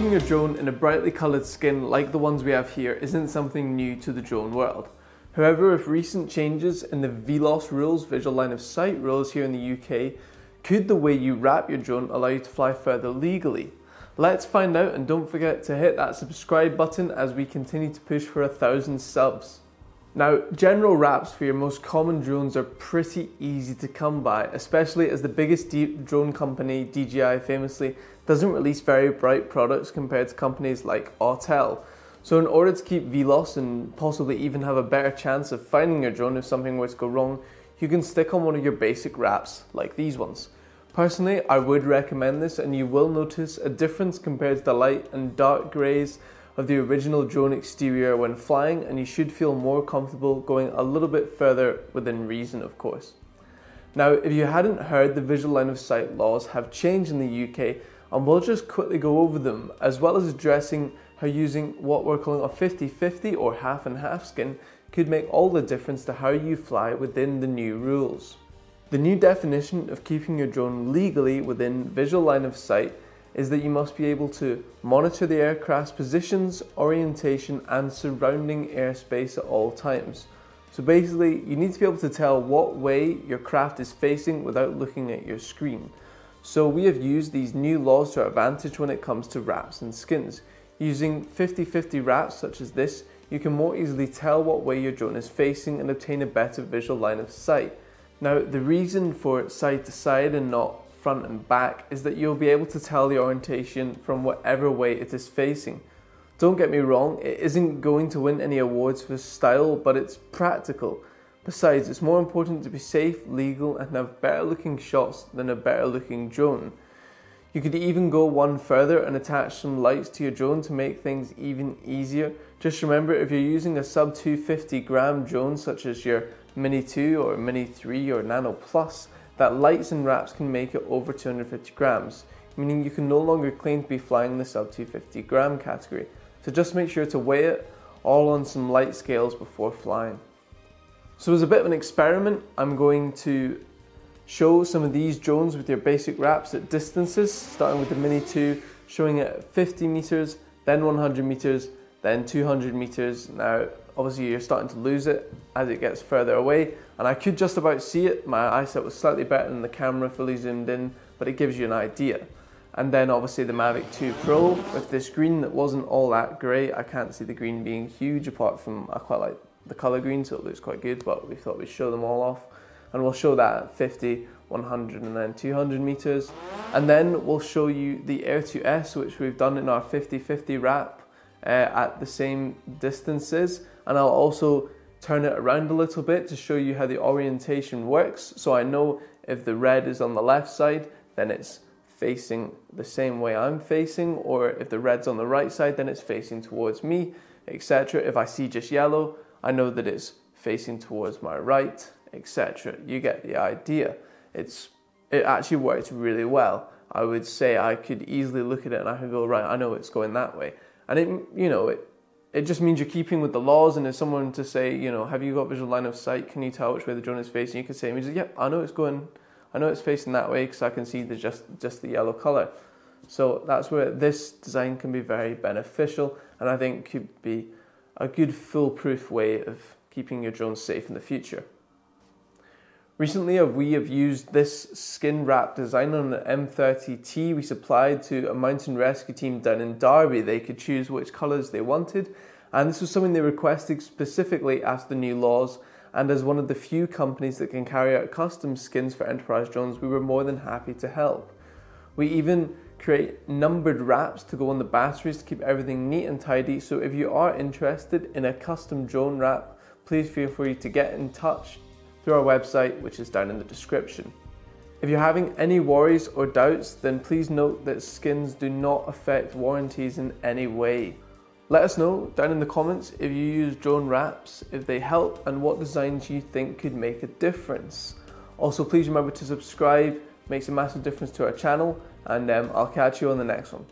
Keeping your drone in a brightly coloured skin like the ones we have here isn't something new to the drone world. However, with recent changes in the VLOS rules, visual line of sight rules here in the UK, could the way you wrap your drone allow you to fly further legally? Let's find out and don't forget to hit that subscribe button as we continue to push for a thousand subs. Now, general wraps for your most common drones are pretty easy to come by, especially as the biggest drone company, DJI famously, doesn't release very bright products compared to companies like Autel. So in order to keep VLOS and possibly even have a better chance of finding your drone if something were to go wrong, you can stick on one of your basic wraps, like these ones. Personally, I would recommend this and you will notice a difference compared to the light and dark greys of the original drone exterior when flying and you should feel more comfortable going a little bit further within reason of course. Now if you hadn't heard the visual line of sight laws have changed in the UK and we'll just quickly go over them as well as addressing how using what we're calling a 50-50 or half and half skin could make all the difference to how you fly within the new rules. The new definition of keeping your drone legally within visual line of sight is that you must be able to monitor the aircraft's positions, orientation and surrounding airspace at all times. So basically, you need to be able to tell what way your craft is facing without looking at your screen. So we have used these new laws to our advantage when it comes to wraps and skins. Using 50-50 wraps such as this, you can more easily tell what way your drone is facing and obtain a better visual line of sight. Now, the reason for side to side and not front and back is that you'll be able to tell the orientation from whatever way it is facing. Don't get me wrong, it isn't going to win any awards for style, but it's practical. Besides, it's more important to be safe, legal, and have better looking shots than a better looking drone. You could even go one further and attach some lights to your drone to make things even easier. Just remember if you're using a sub 250 gram drone such as your Mini 2 or Mini 3 or Nano Plus, that lights and wraps can make it over 250 grams, meaning you can no longer claim to be flying the sub 250 gram category. So just make sure to weigh it all on some light scales before flying. So as a bit of an experiment, I'm going to show some of these drones with your basic wraps at distances, starting with the Mini 2, showing it at 50 meters, then 100 meters, then 200 meters. Now, obviously you're starting to lose it as it gets further away and I could just about see it. My eyesight was slightly better than the camera fully zoomed in, but it gives you an idea. And then obviously the Mavic 2 Pro with this green that wasn't all that great. I can't see the green being huge apart from I quite like the color green so it looks quite good but we thought we'd show them all off and we'll show that at 50, 100 and then 200 meters. And then we'll show you the Air 2S which we've done in our 50-50 wrap uh, at the same distances and I'll also turn it around a little bit to show you how the orientation works so I know if the red is on the left side then it's facing the same way I'm facing or if the red's on the right side then it's facing towards me etc. If I see just yellow I know that it's facing towards my right etc. You get the idea. It's it actually works really well. I would say I could easily look at it and I could go right I know it's going that way and it you know it it just means you're keeping with the laws. And if someone to say, you know, have you got visual line of sight? Can you tell which way the drone is facing? You can say, yep, yeah, I know it's going, I know it's facing that way because I can see the just just the yellow color. So that's where this design can be very beneficial, and I think could be a good foolproof way of keeping your drone safe in the future. Recently, we have used this skin wrap design on an M30T we supplied to a mountain rescue team down in Derby. They could choose which colours they wanted, and this was something they requested specifically after the new laws. And as one of the few companies that can carry out custom skins for enterprise drones, we were more than happy to help. We even create numbered wraps to go on the batteries to keep everything neat and tidy. So if you are interested in a custom drone wrap, please feel free to get in touch through our website, which is down in the description. If you're having any worries or doubts, then please note that skins do not affect warranties in any way. Let us know down in the comments if you use drone wraps, if they help, and what designs you think could make a difference. Also, please remember to subscribe, makes a massive difference to our channel, and um, I'll catch you on the next one.